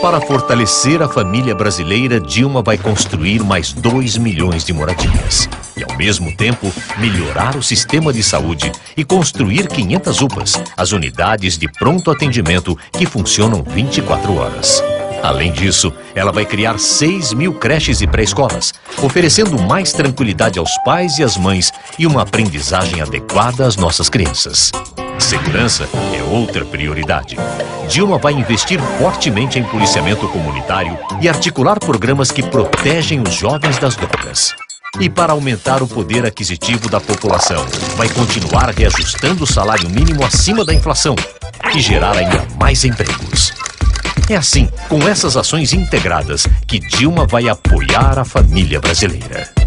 Para fortalecer a família brasileira, Dilma vai construir mais 2 milhões de moradias. E, ao mesmo tempo, melhorar o sistema de saúde e construir 500 UPAs, as unidades de pronto atendimento que funcionam 24 horas. Além disso, ela vai criar 6 mil creches e pré-escolas, oferecendo mais tranquilidade aos pais e às mães e uma aprendizagem adequada às nossas crianças. Segurança é outra prioridade. Dilma vai investir fortemente em policiamento comunitário e articular programas que protegem os jovens das drogas. E para aumentar o poder aquisitivo da população, vai continuar reajustando o salário mínimo acima da inflação e gerar ainda mais empregos. É assim, com essas ações integradas, que Dilma vai apoiar a família brasileira.